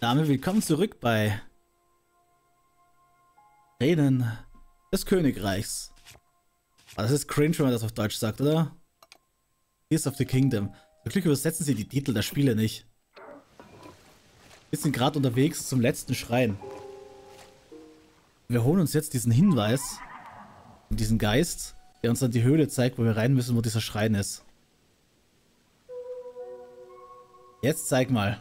Dame, willkommen zurück bei Tränen des Königreichs. Aber das ist cringe, wenn man das auf Deutsch sagt, oder? Tears of the Kingdom. Zum Glück übersetzen sie die Titel der Spiele nicht. Wir sind gerade unterwegs zum letzten Schrein. Wir holen uns jetzt diesen Hinweis, diesen Geist, der uns dann die Höhle zeigt, wo wir rein müssen, wo dieser Schrein ist. Jetzt zeig mal.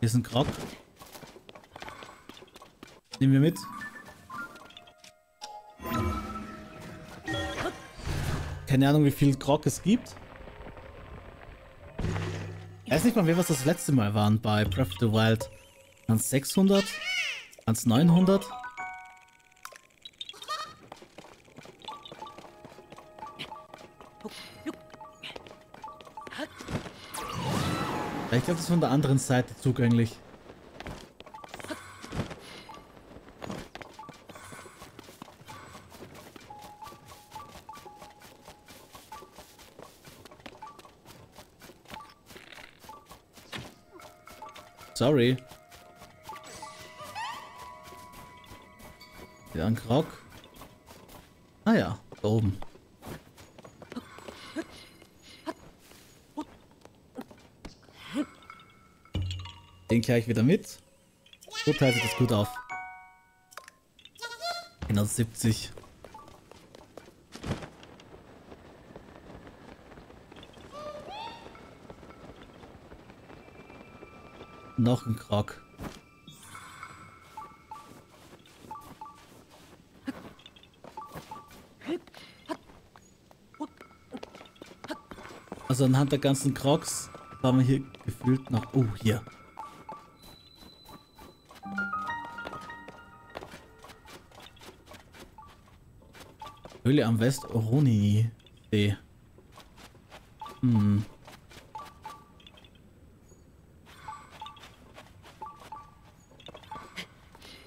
Hier ist ein Grog. Nehmen wir mit. Keine Ahnung, wie viel Grog es gibt. Ich weiß nicht mal mehr, was das letzte Mal waren bei Breath of the Wild. Es 600? Waren es 900? Ich glaube, das ist von der anderen Seite zugänglich. Sorry. Ja, ein Krog. Ah ja, da oben. Den gleich wieder mit. So teilt sich das gut auf. Genau 70. Noch ein Krog. Also anhand der ganzen Crocs haben wir hier gefühlt noch... Oh, hier. Höhle am West-Oroni-See. Hm.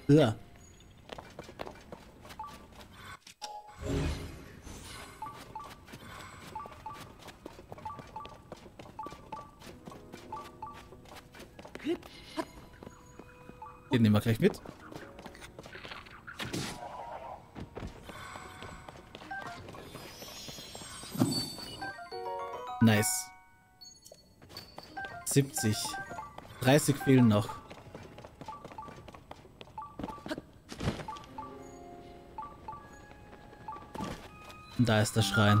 Ja. Den nehmen wir gleich mit. 70. 30 fehlen noch. Und da ist der Schrein.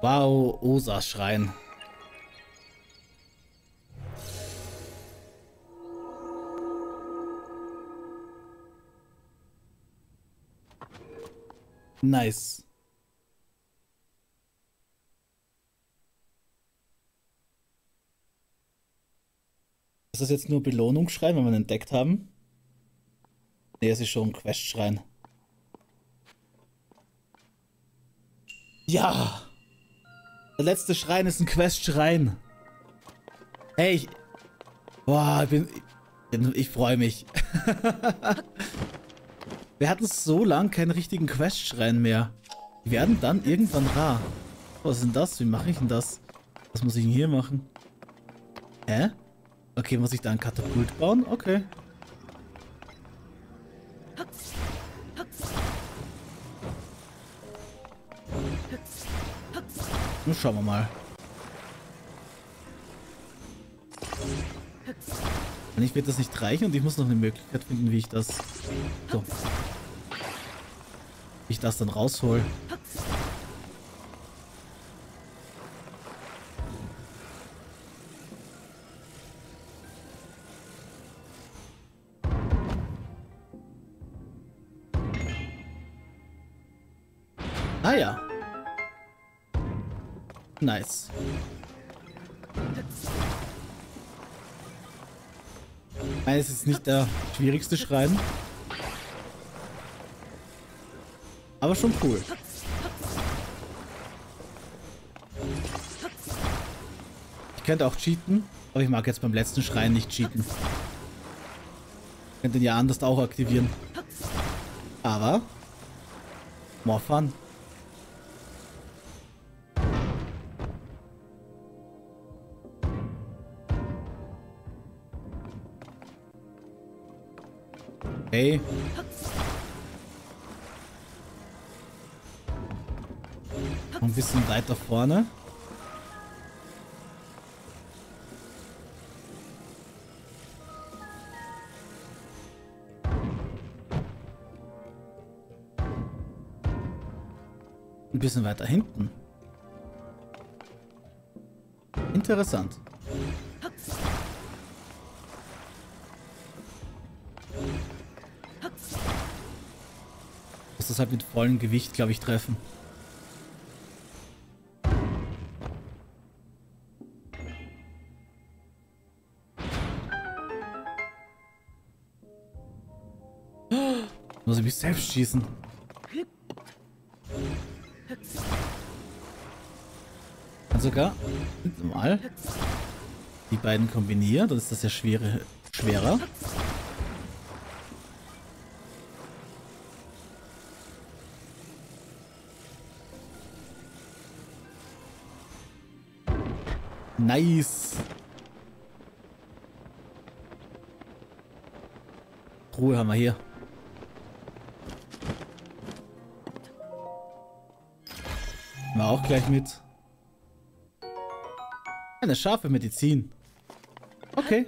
Wow, Osas Schrein. Nice. Ist das jetzt nur Belohnungsschrein, wenn wir ihn entdeckt haben? Ne, es ist schon ein Questschrein. Ja! Der letzte Schrein ist ein Questschrein. Hey, ich... Boah, ich bin... Ich, ich freue mich. Wir hatten so lang keinen richtigen Questschrein mehr. Die werden dann irgendwann rar. Was ist denn das? Wie mache ich denn das? Was muss ich denn hier machen? Hä? Okay, muss ich da ein Katapult bauen? Okay. Nun schauen wir mal. Eigentlich wird das nicht reichen und ich muss noch eine Möglichkeit finden, wie ich das... So. Wie ich das dann raushol. nice. Nein, es ist nicht der schwierigste Schrein. Aber schon cool. Ich könnte auch cheaten, aber ich mag jetzt beim letzten Schrein nicht cheaten. Ich könnte den ja anders auch aktivieren. Aber more fun. Hey. Ein bisschen weiter vorne. Ein bisschen weiter hinten. Interessant. Das halt mit vollem Gewicht, glaube ich, treffen. Muss ich mich selbst schießen. Und sogar mal die beiden kombinieren, dann ist das ja schwere, schwerer. Nice. Ruhe haben wir hier. War auch gleich mit. Eine scharfe Medizin. Okay.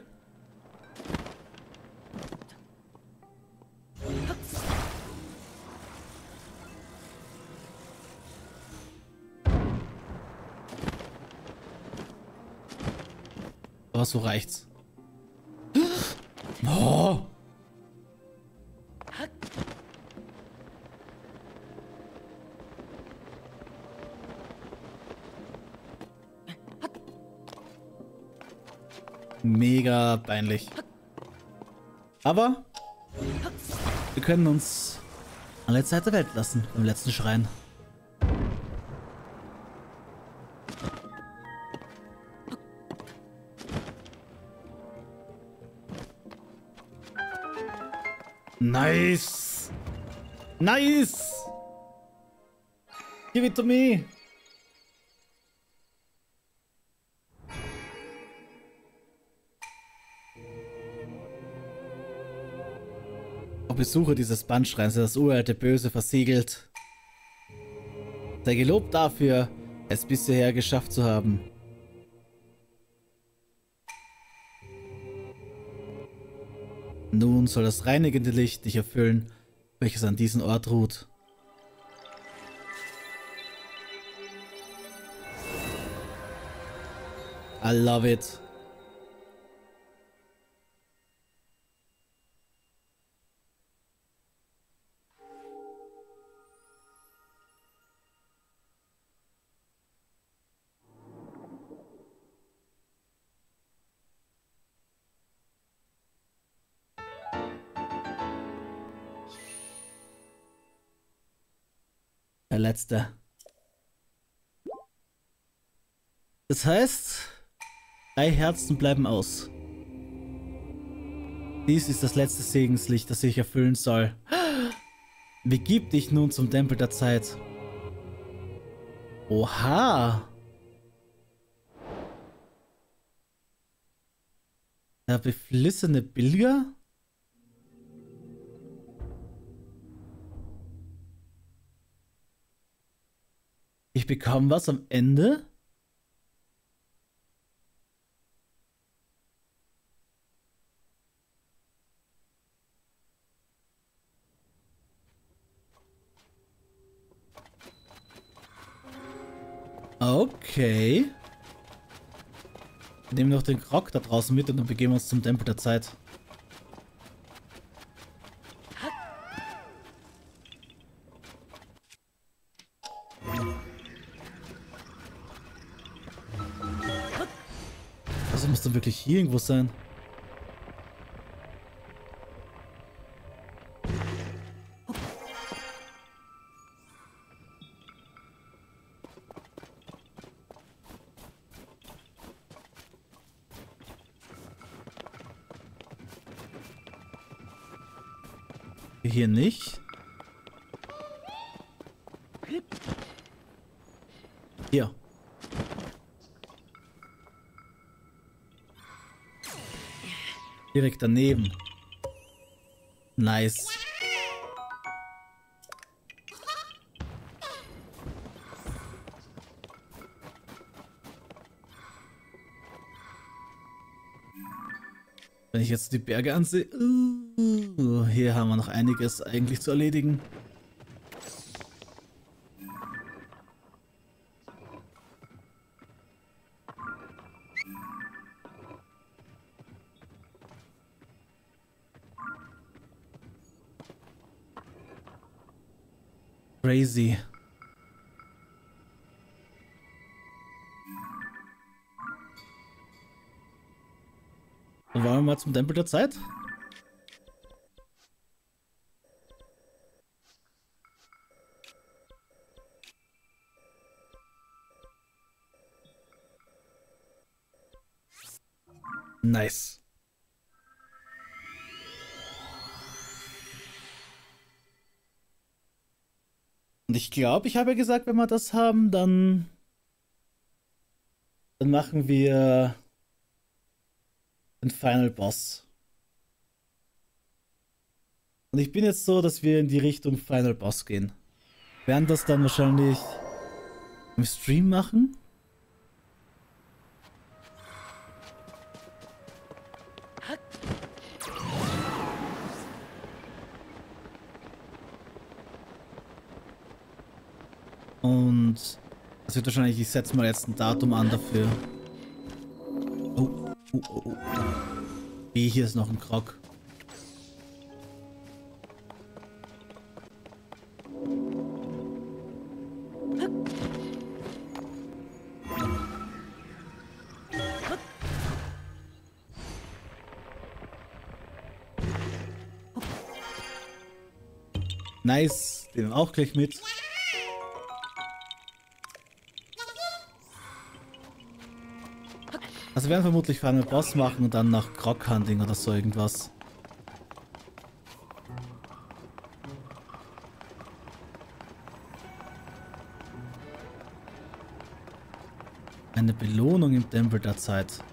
Aber so reicht's. Oh. Mega peinlich. Aber wir können uns alle Zeit der Welt lassen beim letzten Schrein. Nice. Nice. Give it to me. Auf Besucher dieses Bandschreins das uralte Böse versiegelt. Sei gelobt dafür, es bisher geschafft zu haben. Nun soll das reinigende Licht dich erfüllen, welches an diesem Ort ruht. I love it. Der letzte. Das heißt, drei Herzen bleiben aus. Dies ist das letzte Segenslicht, das ich erfüllen soll. Begib dich nun zum Tempel der Zeit. Oha! Der beflissene Bilger? Ich bekomme was am Ende? Okay. Wir nehmen noch den Krog da draußen mit und dann begeben wir uns zum Tempel der Zeit. Wirklich irgendwo sein. Direkt daneben. Nice. Wenn ich jetzt die Berge ansehe. Uh, hier haben wir noch einiges eigentlich zu erledigen. Wir zum Tempel der Zeit. Nice. Und ich glaube, ich habe ja gesagt, wenn wir das haben, dann, dann machen wir den Final Boss. Und ich bin jetzt so, dass wir in die Richtung Final Boss gehen. Wir werden das dann wahrscheinlich im Stream machen. Und das wird wahrscheinlich, ich setze mal jetzt ein Datum an dafür. Oh, oh, oh. Wie, hier ist noch ein Krog. Nice, den auch gleich mit. Also wir werden vermutlich für einen Boss machen und dann nach Croc Hunting oder so irgendwas. Eine Belohnung im Tempel der Zeit.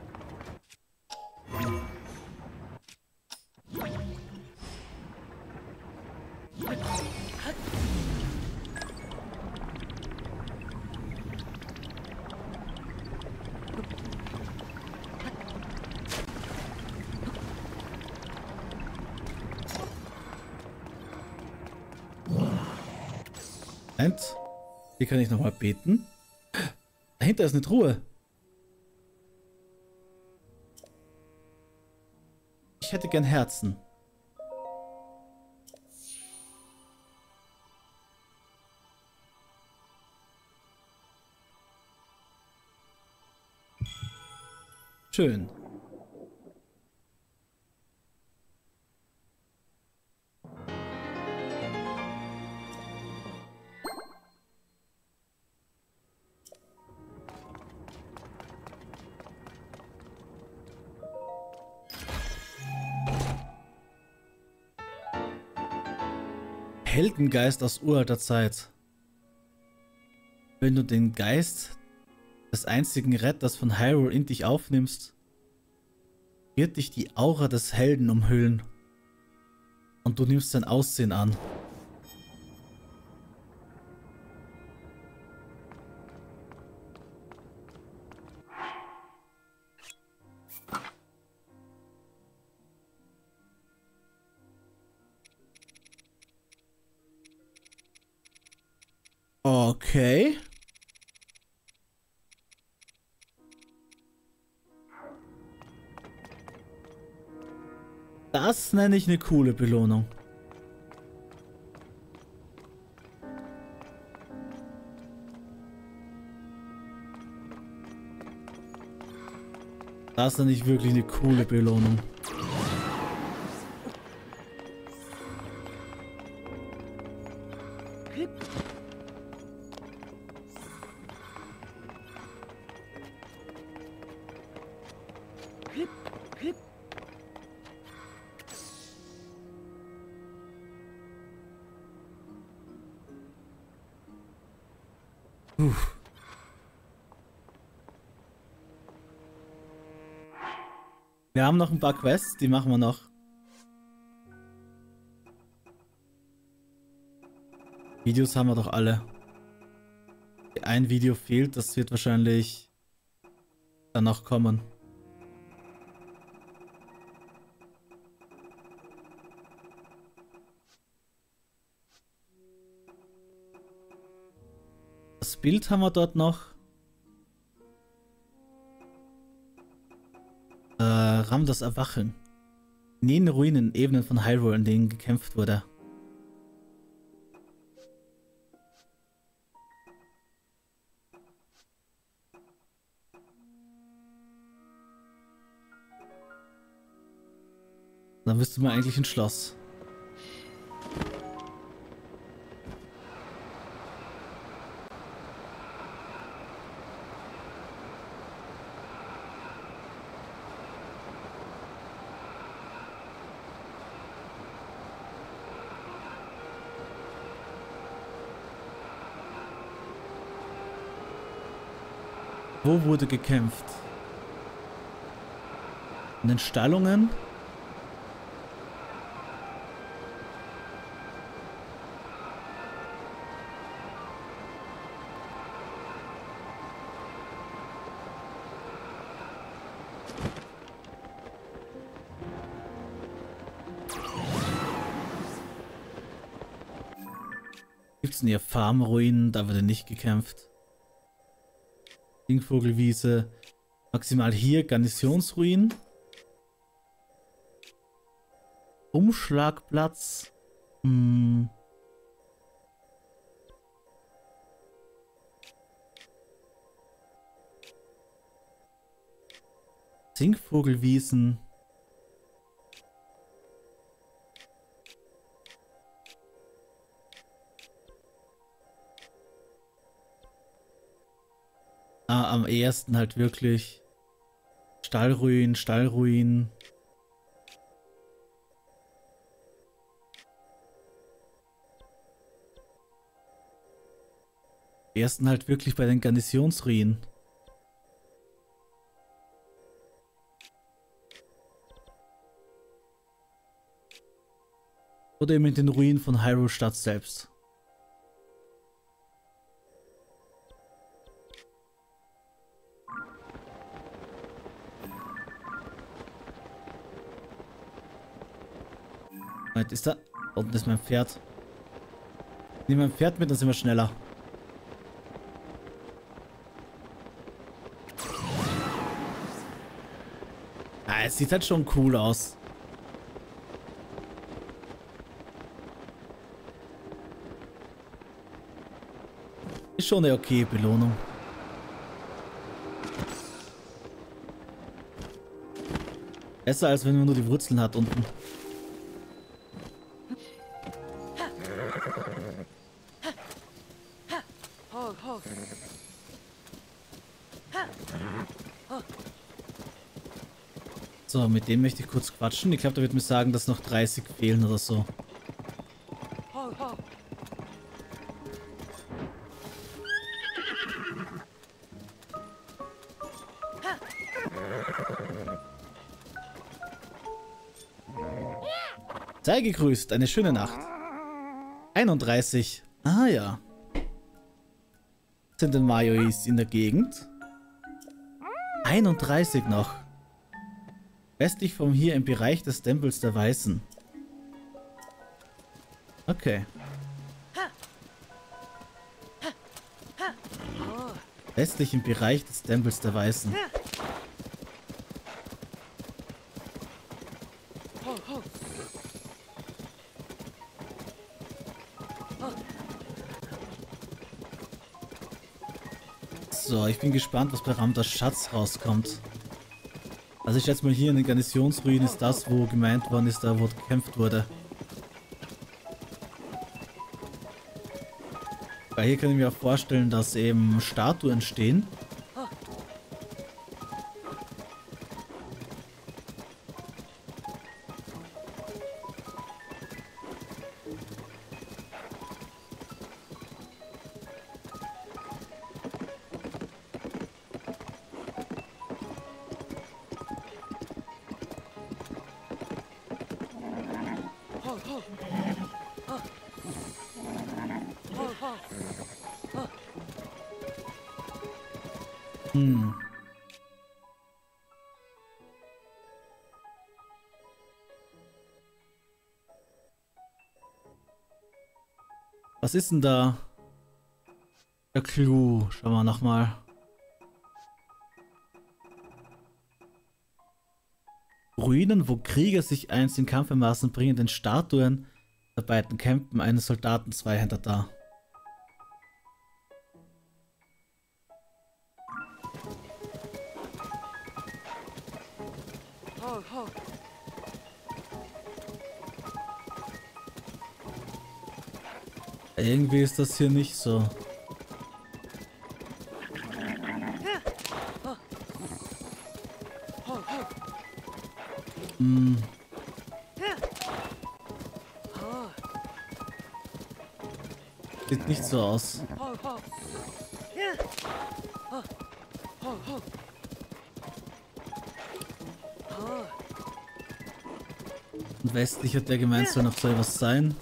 Moment. Hier kann ich nochmal beten. Dahinter ist eine Truhe. Ich hätte gern Herzen. Schön. Heldengeist aus uralter Zeit. Wenn du den Geist des einzigen Retters von Hyrule in dich aufnimmst, wird dich die Aura des Helden umhüllen und du nimmst sein Aussehen an. Nenne ich eine coole Belohnung. Das nenne ich wirklich eine coole Belohnung. Ein paar Quests, die machen wir noch. Videos haben wir doch alle. Ein Video fehlt, das wird wahrscheinlich dann noch kommen. Das Bild haben wir dort noch. Äh, Ram das Erwachen. In jenen Ruinen, Ebenen von Hyrule, in denen gekämpft wurde. Dann müsste man eigentlich ein Schloss. Wo wurde gekämpft? In den Stallungen? Gibt es denn hier Farmruinen? Da wurde nicht gekämpft. Dingvogelwiese. Maximal hier Garnisonsruinen. Umschlagplatz. Hm. Singvogelwiesen. Am ersten halt wirklich Stallruin, Stallruin. Ersten halt wirklich bei den Garnisonsruinen. Oder eben in den Ruinen von Hyrule Stadt selbst. Moment, ist da... Unten ist mein Pferd. Nehmen mein Pferd mit, dann sind wir schneller. Ah, es sieht halt schon cool aus. Ist schon eine okay Belohnung. Besser als wenn man nur die Wurzeln hat unten. So, mit dem möchte ich kurz quatschen. Ich glaube, der wird mir sagen, dass noch 30 fehlen oder so. Sei gegrüßt, eine schöne Nacht. 31. Ah ja. Sind denn Majois in der Gegend? 31 noch. Westlich von hier im Bereich des Tempels der Weißen. Okay. Westlich im Bereich des Tempels der Weißen. So, ich bin gespannt, was bei Ramdas Schatz rauskommt. Also ich schätze mal hier in den Garnisonsruinen ist das, wo gemeint worden ist, da wo gekämpft wurde. Weil hier kann ich mir auch vorstellen, dass eben Statuen stehen. Was ist denn da? Der Clou. Schauen wir nochmal. Ruinen, wo Krieger sich einst in Kampfemaßen bringenden Statuen der beiden Campen eines Soldaten Zweihänder dar. Irgendwie ist das hier nicht so. Hm. Sieht nicht so aus. Westlich hat der gemeint, soll noch so etwas sein.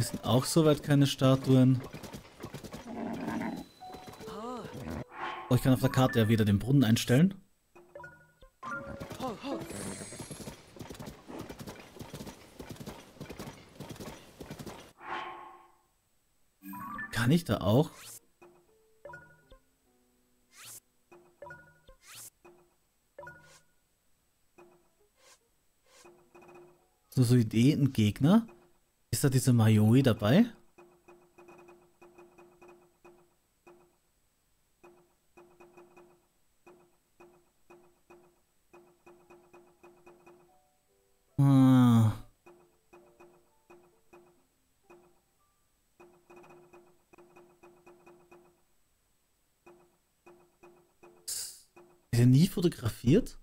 Hier sind auch soweit keine Statuen. Oh, ich kann auf der Karte ja wieder den Brunnen einstellen. Da auch? So, so Ideen, Gegner? Ist da diese Mayoi dabei? Er nie fotografiert?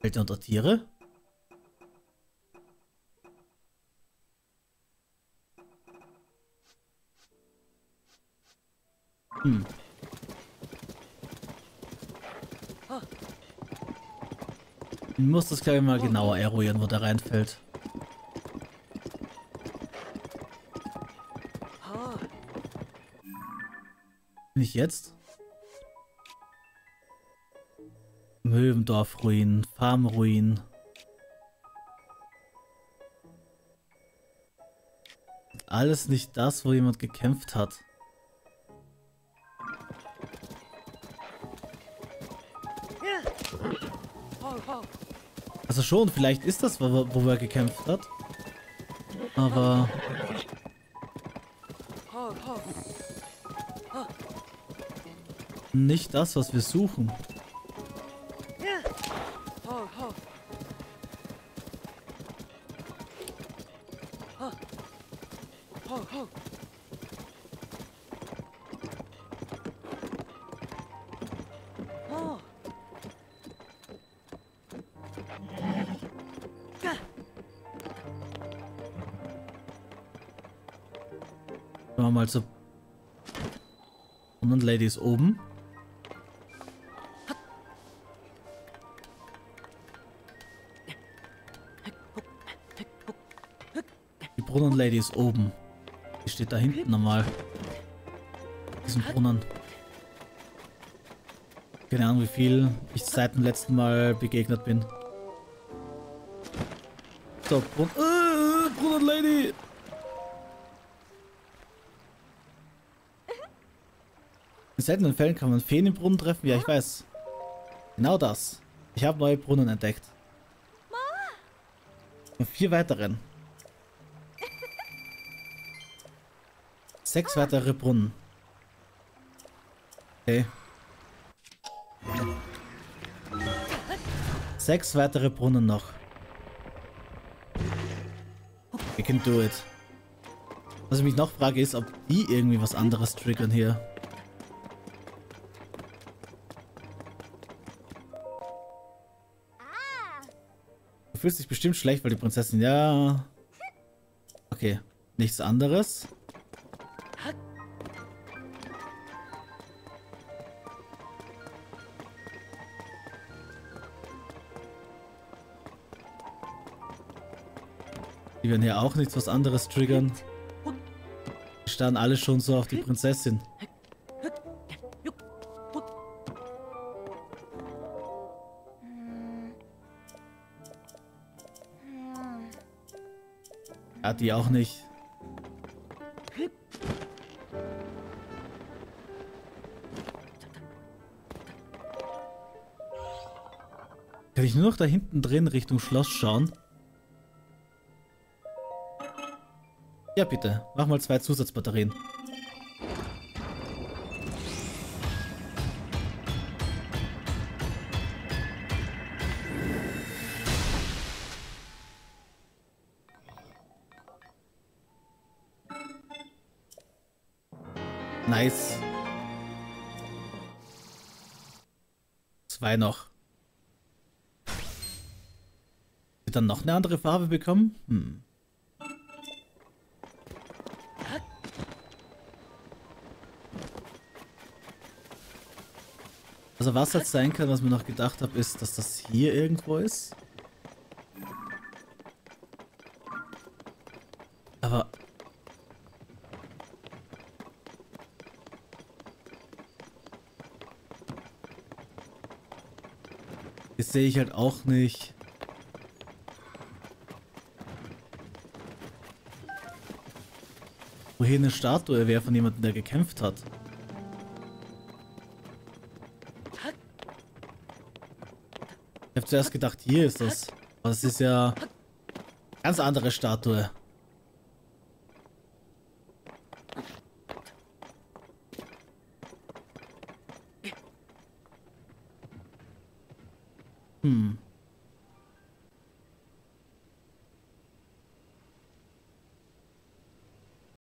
Er unter Tiere? Hm. Ich muss das gleich mal genauer eruieren, wo der reinfällt. Nicht jetzt? Möwendorf-Ruin, Farmruin. Alles nicht das, wo jemand gekämpft hat. Also schon, vielleicht ist das, wo, wo er gekämpft hat. Aber... Nicht das, was wir suchen. Schauen mal zur... Und Lady ist oben. Brunnenlady ist oben. Die steht da hinten nochmal. Diesen Brunnen. Keine Ahnung, wie viel ich seit dem letzten Mal begegnet bin. So, Brun äh, Brunnenlady! In seltenen Fällen kann man Feen im Brunnen treffen. Ja, ich weiß. Genau das. Ich habe neue Brunnen entdeckt. Und vier weiteren. Sechs weitere Brunnen. Okay. Sechs weitere Brunnen noch. We can do it. Was ich mich noch frage ist, ob die irgendwie was anderes triggern hier. Du fühlst dich bestimmt schlecht, weil die Prinzessin... Ja... Okay. Nichts anderes. Die werden hier auch nichts was anderes triggern. Die starren alle schon so auf die Prinzessin. Ja, die auch nicht. Kann ich nur noch da hinten drin Richtung Schloss schauen? Ja, bitte. Mach mal zwei Zusatzbatterien. Nice. Zwei noch. Wird dann noch eine andere Farbe bekommen? Hm. Also was jetzt sein kann, was mir noch gedacht habe, ist, dass das hier irgendwo ist. Aber... Das sehe ich halt auch nicht. Wo hier eine Statue wäre von jemandem, der gekämpft hat. Zuerst gedacht, hier ist das. Aber das ist ja ganz andere Statue.